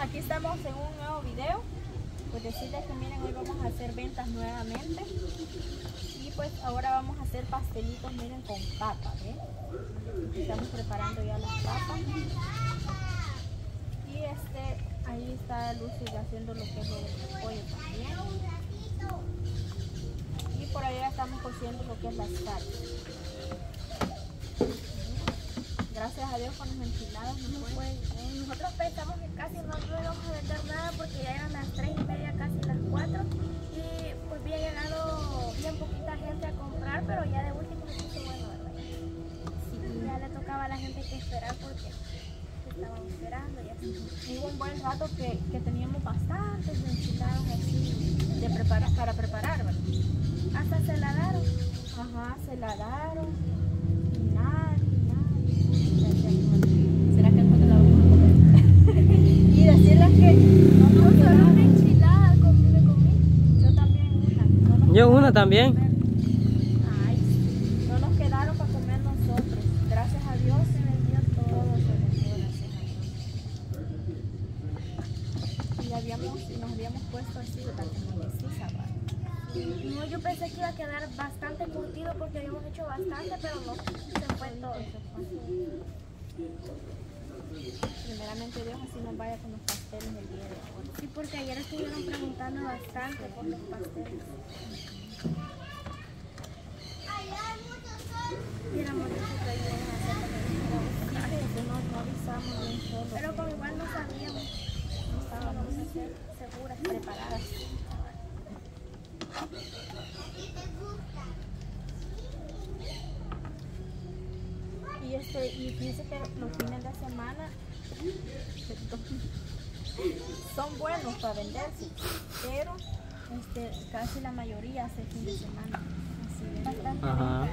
aquí estamos en un nuevo video. Pues decirles que miren, hoy vamos a hacer ventas nuevamente. Y pues ahora vamos a hacer pastelitos, miren, con papas, ¿eh? Estamos preparando ya las papas. Y este, ahí está Lucy haciendo lo que es el pollo también. Y por allá estamos cociendo lo que es la sal. Gracias a Dios con los enchiladas no fue. Eh, nosotros pensamos que casi no íbamos a vender nada porque ya eran las 3 y media, casi las 4. Y pues había llegado bien poquita gente a comprar, pero ya de último se puso bueno, ¿verdad? Sí. Ya le tocaba a la gente que esperar porque estaban esperando y así. Hubo un buen rato que, que teníamos bastantes enchiladas así de preparar, para preparar, ¿verdad? Hasta se la daron. Ajá, se la daron. Yo una para también. no nos quedaron para comer nosotros. Gracias a Dios se vendió todo, se. Y habíamos, nos habíamos puesto así como indecisa, ¿va? No, yo pensé que iba a quedar bastante curtido porque habíamos hecho bastante, pero no, se fue todo. Primeramente Dios así nos vaya con los pasteles el día de hoy. Sí, porque ayer estuvieron preguntando bastante por los pasteles. Y éramos muchos que iban a hacer también. Sí, no, no avisamos bien solo. Pero como igual no sabíamos, no estábamos se- seguras. preparadas. Y este, y dice que los fines de semana son buenos para venderse, pero este, casi la mayoría hace fin de semana. Así. Ajá.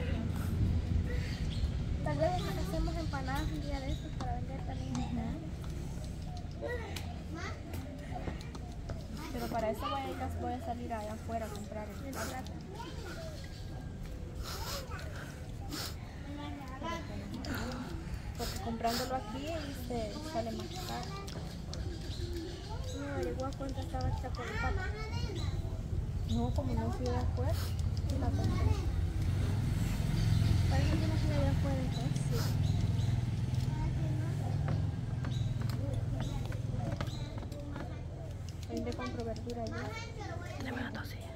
Tal vez hacemos empanadas un día de estos para vender también. Pero para eso voy a, voy a salir allá afuera a comprar el El plato. Porque comprándolo aquí este, sale más caro. No averiguó cuánto estaba esta papa. No, como no fui de sí la compré. Parece que no dio fuera entonces. Ahí le compro verdura allá. Dame una tosilla.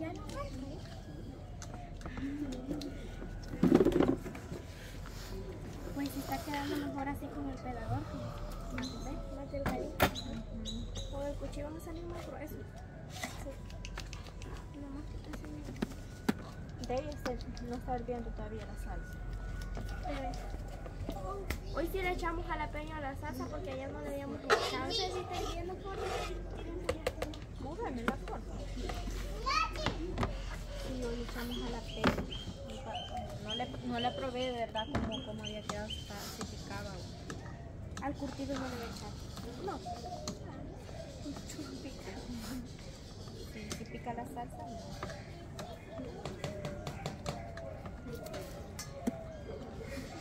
Ya no hay. Pues se está quedando mejor con el pelador. Más, ¿ves? más delgadito. Con el cuchillo a salir más gruesos. Sí. Nomás que así. De ahí este, no está hirviendo todavía la salsa. Eh, Hoy sí le echamos jalapeño a la salsa porque ayer no le habíamos echado. No sé si está viendo por Múdame la forma. Sí, hoy echamos a la pena. No le, no le probé de verdad como, como había quedado, si picaba. Al curtido echar. No. Sí, si pica la salsa.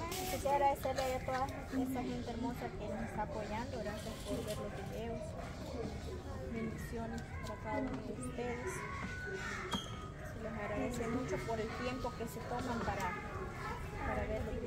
Quisiera agradecerle a toda esa gente hermosa que nos está apoyando. Gracias por ver los videos. Bendiciones para cada uno de ustedes. Les agradece mucho por el tiempo que se toman para, para ver los videos.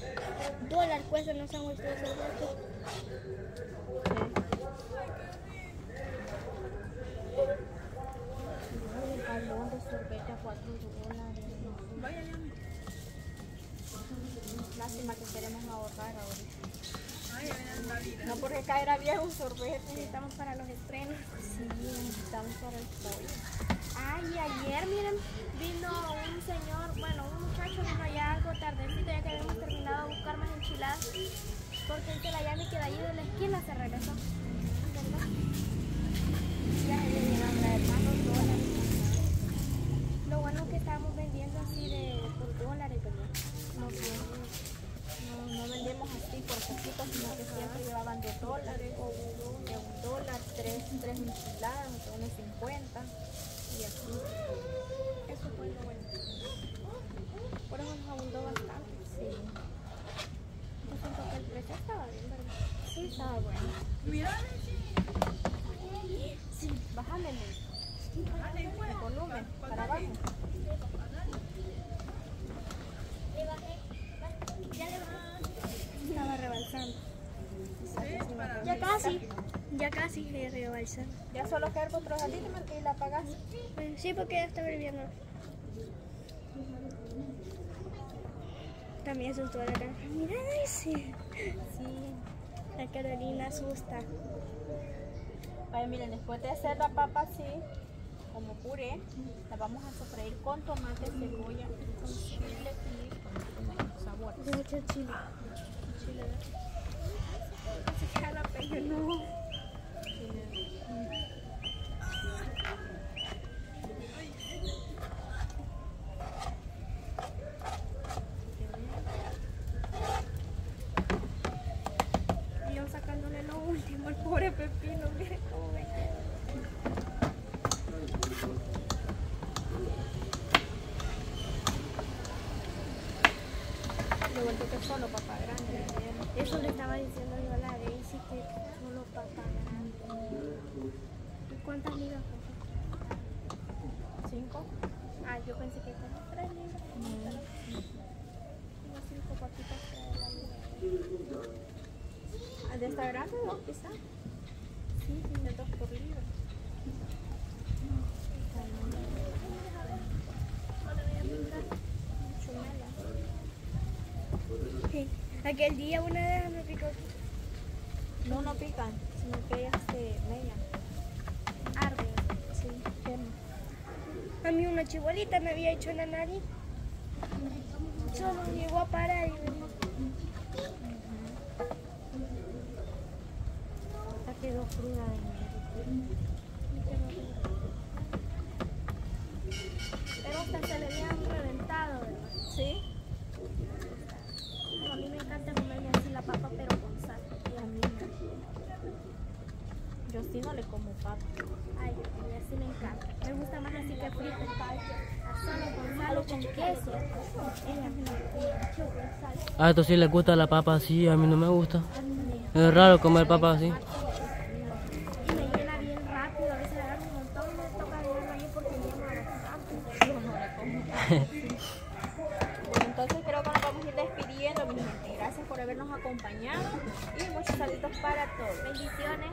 dólar cuesta no san de sorbete. el calor de sorbete a 4 dólares. Lástima que queremos ahorrar ahorita. No porque caerá bien un sorbete. Necesitamos para los estrenos. Sí, necesitamos para el pollo. Ay, ayer, miren, vino un señor, bueno, un muchacho vino ya algo tardecito, ya que habíamos terminado de buscar más enchiladas. Porque dice la Yami que de allí de la esquina se regresó. Ya se. Lo bueno que estábamos vendiendo así de por dólares, ¿verdad? No, no, no vendemos así por poquito, sino que siempre llevaban 2 dólares, o de un dólar, tres, tres enchiladas, unos 50 y así. Eso fue lo bueno. Por eso nos abundó bastante. Sí, Yo siento que el precio estaba bien, ¿verdad? sí, estaba bueno. Mira, Sí, bájale el, el volumen para abajo. Estaba rebalsando. Sí, para Ya casi, ya casi se rebalsa. Ya solo queda otro ratito y la apagas. Sí, porque ya está hirviendo. También asustó la cara. Mira ese. Sí. La Carolina asusta. Vaya, miren, después de hacer la papa así, como puré, la vamos a sofreír con tomate, cebolla, con chile y con sabores. Mucho chile. Chile, no. Y yo sacándole lo último al pobre pepino. Miren cómo me queda. Le vuelto solo papa grande. dieron. Eso le estaba diciendo yo a la Daisy que solo papa grande. ¿Y cuántas libras? Cinco. Ah, yo pensé que como tres libras. Unas cinco papitas trae la libra. Ah, De esta grande, dos quizás. Sí, de dos por libra. Chumela. Sí. Aquel día una de ellas me picó No, no pican, sino que ellas se mellan. arde. Sí, quema. A mí una chibolita me había hecho en la nariz. Solo llegó a parar y me Esta quedó cruda de miedo. Pero hasta se le habían reventado, ¿verdad? Sí, No, a mí me encanta comerme así la papa, pero con sal. y a mí no. Yo sí no le como papa. Ay, a mí así me encanta. Me gusta más así que frita. Solo con queso. A estos sí les gusta la papa así, a mí no me gusta. Es raro comer papa así. Y me llena bien rápido. A veces agarro un montón y me toca dejarlo ahí porque me llena bastante. Yo no le como. Bueno, entonces creo que nos vamos a ir despidiendo, mi gente. Gracias por habernos acompañado y muchos saludos para todos. Bendiciones.